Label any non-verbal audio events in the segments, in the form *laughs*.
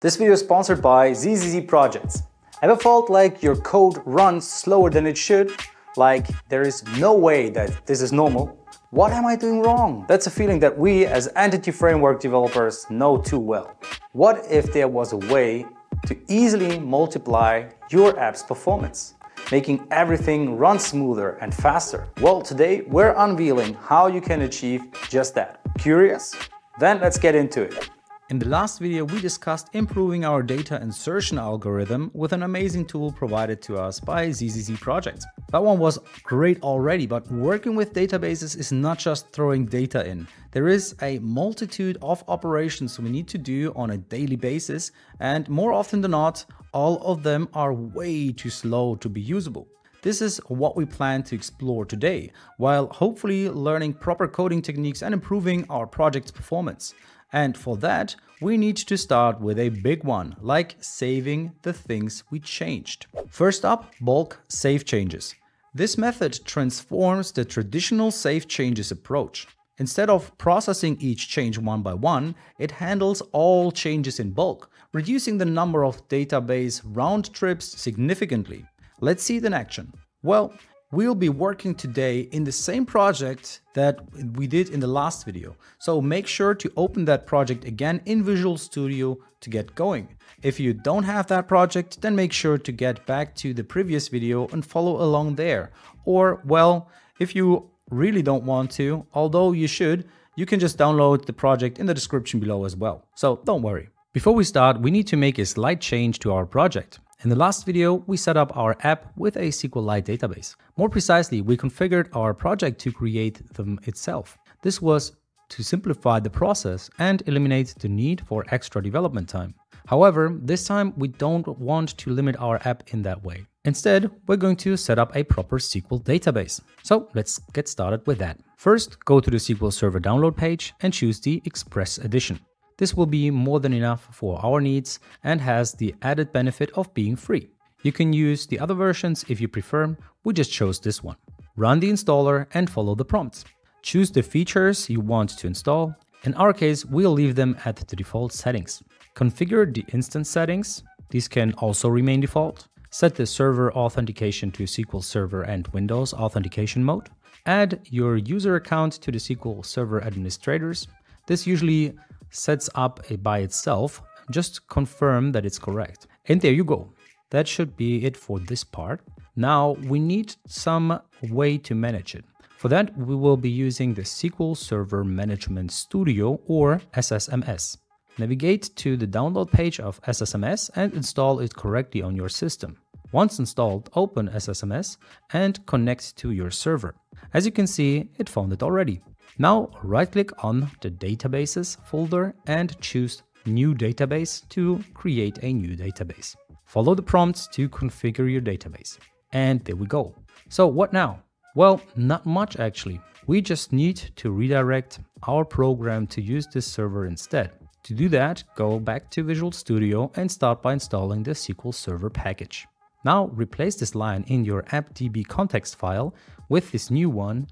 This video is sponsored by ZZZ Projects. Ever felt like your code runs slower than it should? Like there is no way that this is normal? What am I doing wrong? That's a feeling that we as Entity Framework developers know too well. What if there was a way to easily multiply your app's performance? making everything run smoother and faster? Well, today we're unveiling how you can achieve just that. Curious? Then let's get into it. In the last video, we discussed improving our data insertion algorithm with an amazing tool provided to us by ZZZ Projects. That one was great already, but working with databases is not just throwing data in. There is a multitude of operations we need to do on a daily basis, and more often than not, all of them are way too slow to be usable. This is what we plan to explore today, while hopefully learning proper coding techniques and improving our project's performance. And for that, we need to start with a big one, like saving the things we changed. First up, bulk save changes. This method transforms the traditional save changes approach. Instead of processing each change one by one, it handles all changes in bulk, reducing the number of database round trips significantly. Let's see it in action. Well, We'll be working today in the same project that we did in the last video. So make sure to open that project again in Visual Studio to get going. If you don't have that project, then make sure to get back to the previous video and follow along there. Or, well, if you really don't want to, although you should, you can just download the project in the description below as well. So don't worry. Before we start, we need to make a slight change to our project. In the last video, we set up our app with a SQLite database. More precisely, we configured our project to create them itself. This was to simplify the process and eliminate the need for extra development time. However, this time we don't want to limit our app in that way. Instead, we're going to set up a proper SQL database. So let's get started with that. First, go to the SQL Server download page and choose the Express edition. This will be more than enough for our needs and has the added benefit of being free. You can use the other versions if you prefer, we just chose this one. Run the installer and follow the prompts. Choose the features you want to install. In our case, we'll leave them at the default settings. Configure the instance settings. These can also remain default. Set the server authentication to SQL Server and Windows authentication mode. Add your user account to the SQL Server administrators. This usually sets up a by itself, just confirm that it's correct. And there you go. That should be it for this part. Now we need some way to manage it. For that, we will be using the SQL Server Management Studio or SSMS. Navigate to the download page of SSMS and install it correctly on your system. Once installed, open SSMS and connect to your server. As you can see, it found it already. Now right-click on the Databases folder and choose New Database to create a new database. Follow the prompts to configure your database. And there we go. So what now? Well, not much actually. We just need to redirect our program to use this server instead. To do that, go back to Visual Studio and start by installing the SQL Server package. Now replace this line in your appdb context file with this new one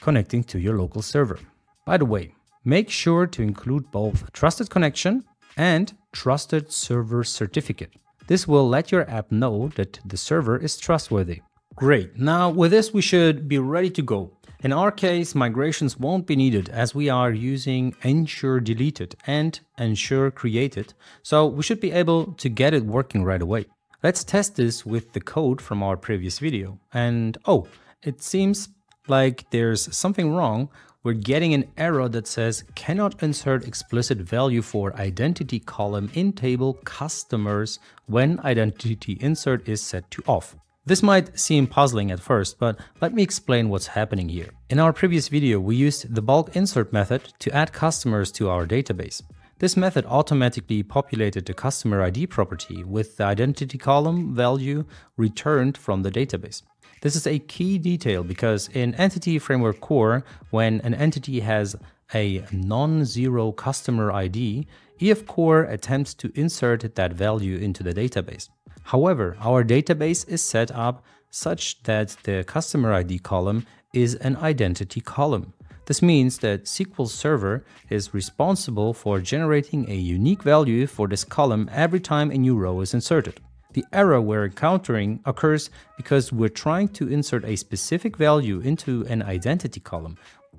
connecting to your local server. By the way, make sure to include both trusted connection and trusted server certificate. This will let your app know that the server is trustworthy. Great, now with this we should be ready to go. In our case, migrations won't be needed as we are using ensure deleted and ensure created, so we should be able to get it working right away. Let's test this with the code from our previous video. And oh, it seems like there's something wrong, we're getting an error that says cannot insert explicit value for identity column in table customers when identity insert is set to off. This might seem puzzling at first, but let me explain what's happening here. In our previous video, we used the bulk insert method to add customers to our database. This method automatically populated the customer ID property with the identity column value returned from the database. This is a key detail because in Entity Framework Core, when an entity has a non-zero customer ID, EF Core attempts to insert that value into the database. However, our database is set up such that the customer ID column is an identity column. This means that SQL Server is responsible for generating a unique value for this column every time a new row is inserted. The error we're encountering occurs because we're trying to insert a specific value into an identity column,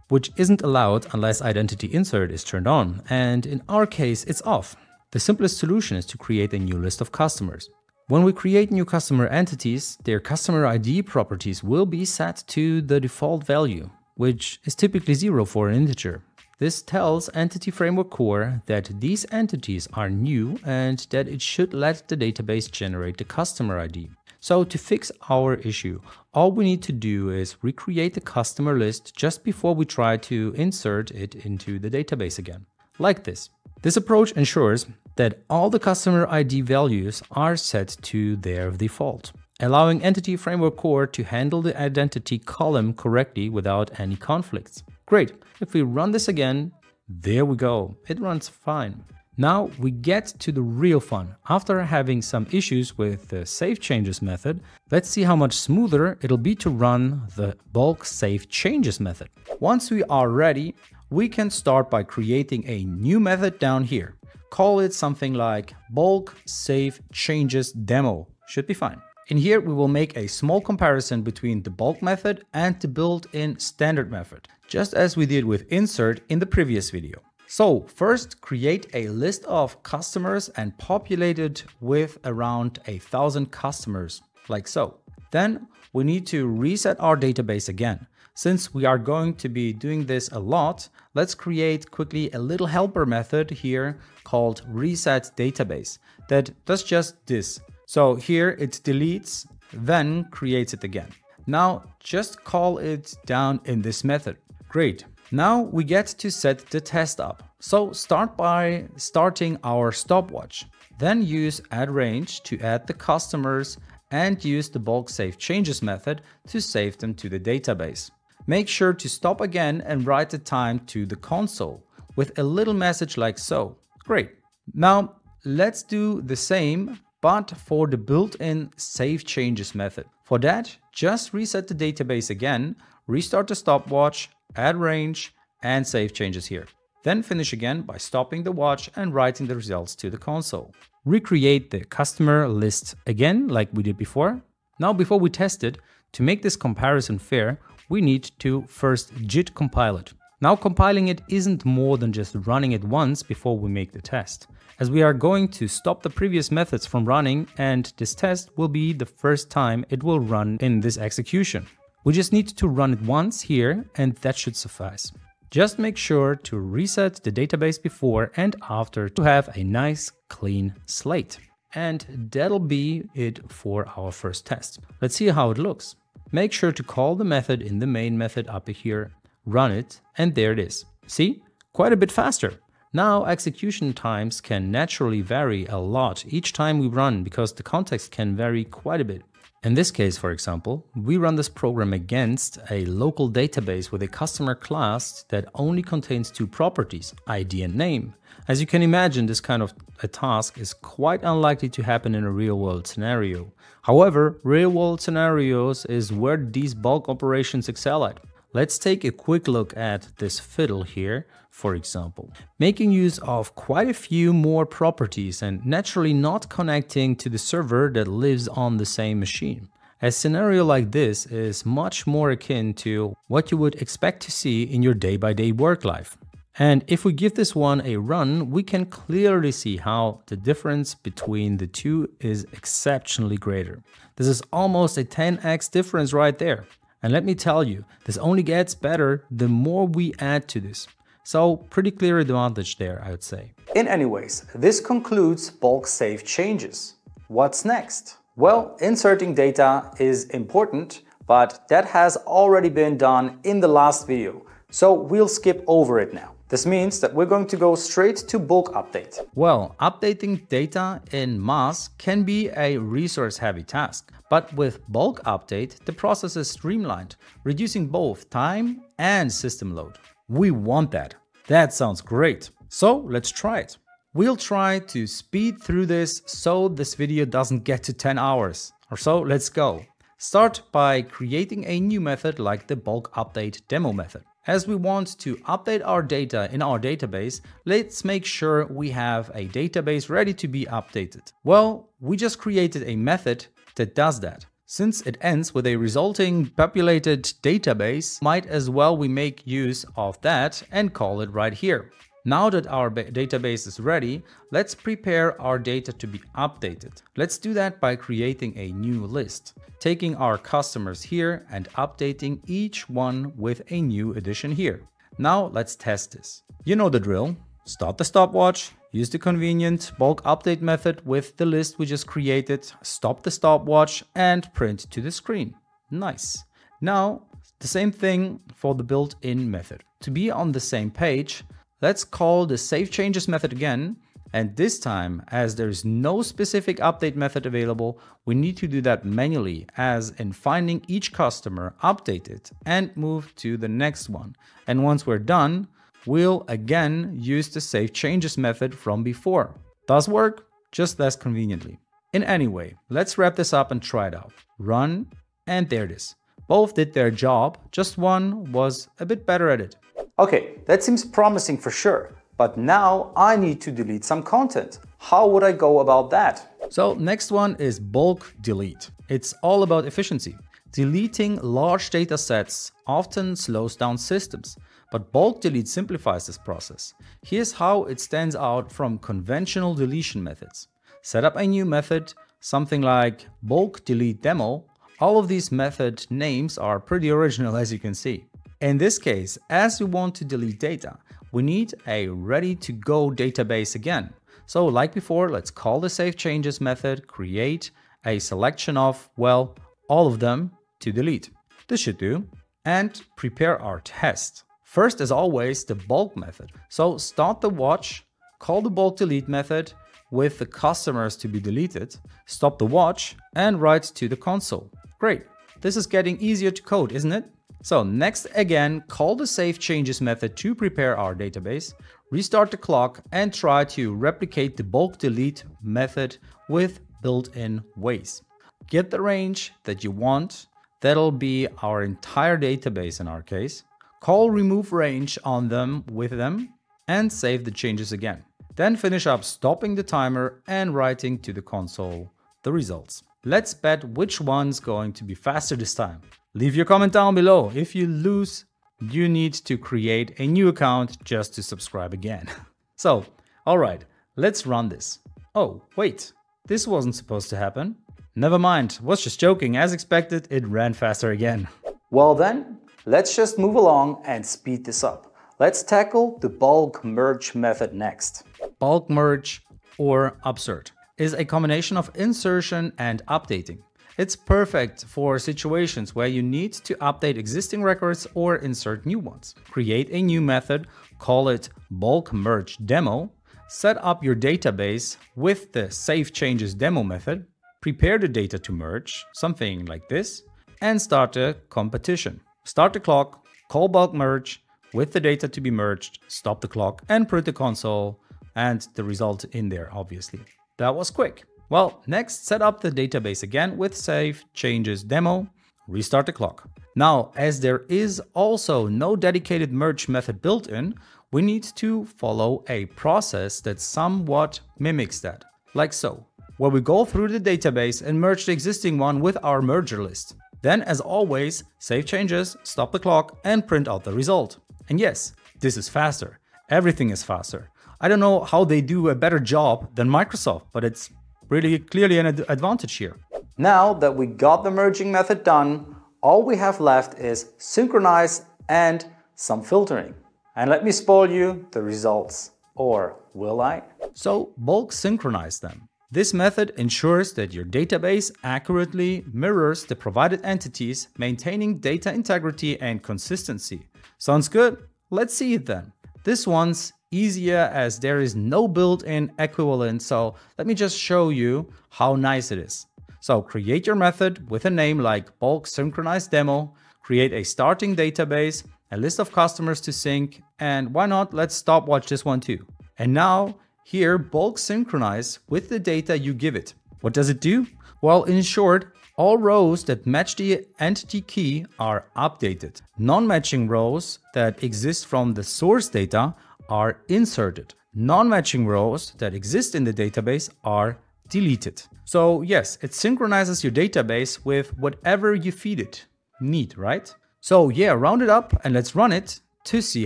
which isn't allowed unless identity insert is turned on, and in our case it's off. The simplest solution is to create a new list of customers. When we create new customer entities, their customer ID properties will be set to the default value, which is typically zero for an integer. This tells Entity Framework Core that these entities are new and that it should let the database generate the customer ID. So to fix our issue, all we need to do is recreate the customer list just before we try to insert it into the database again, like this. This approach ensures that all the customer ID values are set to their default, allowing Entity Framework Core to handle the identity column correctly without any conflicts. Great, if we run this again, there we go, it runs fine. Now we get to the real fun. After having some issues with the save changes method, let's see how much smoother it'll be to run the bulk save changes method. Once we are ready, we can start by creating a new method down here. Call it something like bulk save changes demo. Should be fine. In here, we will make a small comparison between the bulk method and the built-in standard method, just as we did with insert in the previous video. So first create a list of customers and populate it with around a thousand customers, like so. Then we need to reset our database again. Since we are going to be doing this a lot, let's create quickly a little helper method here called reset database that does just this. So here it deletes, then creates it again. Now just call it down in this method. Great. Now we get to set the test up. So start by starting our stopwatch. Then use add range to add the customers and use the bulk save changes method to save them to the database. Make sure to stop again and write the time to the console with a little message like so. Great. Now let's do the same but for the built-in save changes method. For that, just reset the database again, restart the stopwatch, add range and save changes here. Then finish again by stopping the watch and writing the results to the console. Recreate the customer list again like we did before. Now before we test it, to make this comparison fair, we need to first JIT compile it. Now compiling it isn't more than just running it once before we make the test, as we are going to stop the previous methods from running and this test will be the first time it will run in this execution. We just need to run it once here and that should suffice. Just make sure to reset the database before and after to have a nice clean slate. And that'll be it for our first test. Let's see how it looks. Make sure to call the method in the main method up here, run it, and there it is. See? Quite a bit faster. Now execution times can naturally vary a lot each time we run because the context can vary quite a bit. In this case, for example, we run this program against a local database with a customer class that only contains two properties, ID and name. As you can imagine, this kind of a task is quite unlikely to happen in a real-world scenario. However, real-world scenarios is where these bulk operations excel at. Let's take a quick look at this fiddle here, for example. Making use of quite a few more properties and naturally not connecting to the server that lives on the same machine. A scenario like this is much more akin to what you would expect to see in your day-by-day -day work life. And if we give this one a run, we can clearly see how the difference between the two is exceptionally greater. This is almost a 10x difference right there. And let me tell you, this only gets better the more we add to this. So pretty clear advantage there, I would say. In any ways, this concludes bulk save changes. What's next? Well, inserting data is important, but that has already been done in the last video. So we'll skip over it now. This means that we're going to go straight to bulk update. Well, updating data in mass can be a resource heavy task, but with bulk update, the process is streamlined, reducing both time and system load. We want that. That sounds great. So let's try it. We'll try to speed through this so this video doesn't get to 10 hours or so. Let's go. Start by creating a new method like the bulk update demo method. As we want to update our data in our database, let's make sure we have a database ready to be updated. Well, we just created a method that does that. Since it ends with a resulting populated database, might as well we make use of that and call it right here. Now that our database is ready, let's prepare our data to be updated. Let's do that by creating a new list, taking our customers here and updating each one with a new addition here. Now let's test this. You know the drill. Start the stopwatch, use the convenient bulk update method with the list we just created, stop the stopwatch and print to the screen. Nice. Now, the same thing for the built-in method. To be on the same page, let's call the save changes method again. And this time, as there's no specific update method available, we need to do that manually as in finding each customer, update it and move to the next one. And once we're done, we'll again use the save changes method from before. Does work, just less conveniently. In any way, let's wrap this up and try it out. Run, and there it is. Both did their job, just one was a bit better at it. Okay, that seems promising for sure. But now I need to delete some content. How would I go about that? So next one is bulk delete. It's all about efficiency. Deleting large data sets often slows down systems. But bulk delete simplifies this process. Here's how it stands out from conventional deletion methods. Set up a new method, something like bulk delete demo. All of these method names are pretty original *laughs* as you can see. In this case, as we want to delete data, we need a ready-to-go database again. So like before, let's call the save changes method, create a selection of, well, all of them to delete. This should do. And prepare our test. First, as always, the bulk method. So start the watch, call the bulk delete method with the customers to be deleted, stop the watch and write to the console. Great. This is getting easier to code, isn't it? So next again, call the save changes method to prepare our database, restart the clock and try to replicate the bulk delete method with built-in ways. Get the range that you want. That'll be our entire database in our case call remove range on them with them and save the changes again. Then finish up stopping the timer and writing to the console the results. Let's bet which one's going to be faster this time. Leave your comment down below. If you lose, you need to create a new account just to subscribe again. *laughs* so, alright, let's run this. Oh, wait, this wasn't supposed to happen. Never mind, was just joking. As expected, it ran faster again. *laughs* Well then, Let's just move along and speed this up. Let's tackle the bulk merge method next. Bulk merge or upsert is a combination of insertion and updating. It's perfect for situations where you need to update existing records or insert new ones. Create a new method, call it bulk merge demo, set up your database with the save changes demo method, prepare the data to merge, something like this, and start a competition. Start the clock, call bulk merge with the data to be merged, stop the clock and print the console and the result in there, obviously. That was quick. Well, next set up the database again with save changes demo, restart the clock. Now, as there is also no dedicated merge method built in, we need to follow a process that somewhat mimics that, like so, where we go through the database and merge the existing one with our merger list. Then, as always, save changes, stop the clock, and print out the result. And yes, this is faster. Everything is faster. I don't know how they do a better job than Microsoft, but it's really clearly an ad advantage here. Now that we got the merging method done, all we have left is synchronize and some filtering. And let me spoil you the results. Or will I? So bulk synchronize them. This method ensures that your database accurately mirrors the provided entities, maintaining data integrity and consistency. Sounds good? Let's see it then. This one's easier as there is no built-in equivalent, so let me just show you how nice it is. So create your method with a name like bulk synchronize demo, create a starting database, a list of customers to sync, and why not, let's stopwatch this one too. And now here, bulk synchronize with the data you give it. What does it do? Well, in short, All rows that match the entity key are updated. Non-matching rows that exist from the source data are inserted. Non-matching rows that exist in the database are deleted. So yes, it synchronizes your database with whatever you feed it. Neat, right? So yeah, round it up and let's run it to see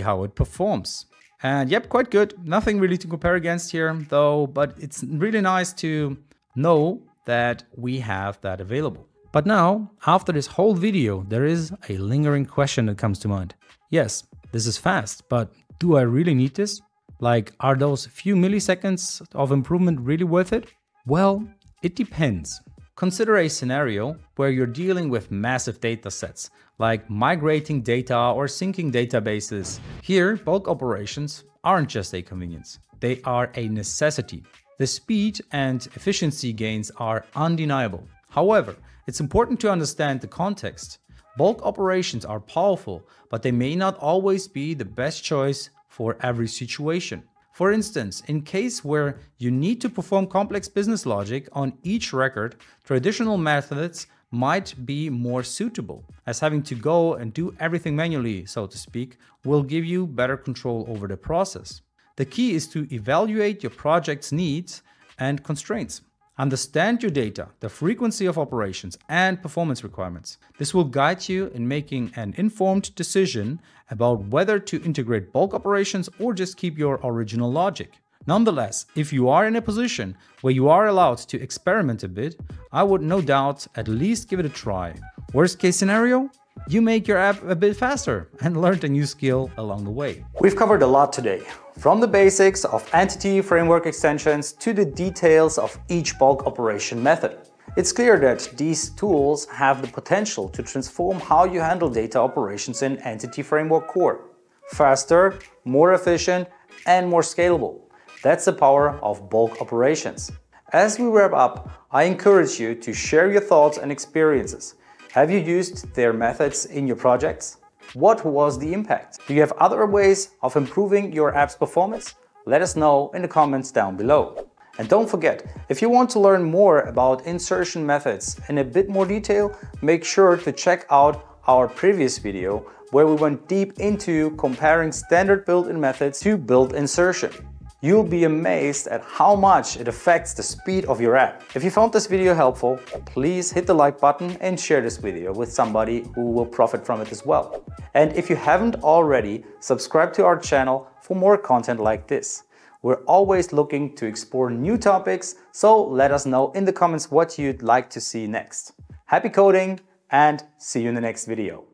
how it performs. And yep, quite good. Nothing really to compare against here though, but it's really nice to know that we have that available. But now, after this whole video, there is a lingering question that comes to mind. Yes, this is fast, but do I really need this? Like, are those few milliseconds of improvement really worth it? Well, it depends. Consider a scenario where you're dealing with massive data sets, like migrating data or syncing databases. Here, bulk operations aren't just a convenience, they are a necessity. The speed and efficiency gains are undeniable. However, it's important to understand the context. Bulk operations are powerful, but they may not always be the best choice for every situation. For instance, in case where you need to perform complex business logic on each record, traditional methods might be more suitable, as having to go and do everything manually, so to speak, will give you better control over the process. The key is to evaluate your project's needs and constraints. Understand your data, the frequency of operations, and performance requirements. This will guide you in making an informed decision about whether to integrate bulk operations or just keep your original logic. Nonetheless, if you are in a position where you are allowed to experiment a bit, I would no doubt at least give it a try. Worst case scenario? You make your app a bit faster and learn a new skill along the way. We've covered a lot today. From the basics of entity framework extensions to the details of each bulk operation method. It's clear that these tools have the potential to transform how you handle data operations in Entity Framework Core. Faster, more efficient, and more scalable. That's the power of bulk operations. As we wrap up, I encourage you to share your thoughts and experiences. Have you used their methods in your projects? What was the impact? Do you have other ways of improving your app's performance? Let us know in the comments down below. And don't forget, if you want to learn more about insertion methods in a bit more detail, make sure to check out our previous video where we went deep into comparing standard built-in methods to bulk insertion. You'll be amazed at how much it affects the speed of your app. If you found this video helpful, please hit the like button and share this video with somebody who will profit from it as well. And if you haven't already, subscribe to our channel for more content like this. We're always looking to explore new topics, so let us know in the comments what you'd like to see next. Happy coding and see you in the next video.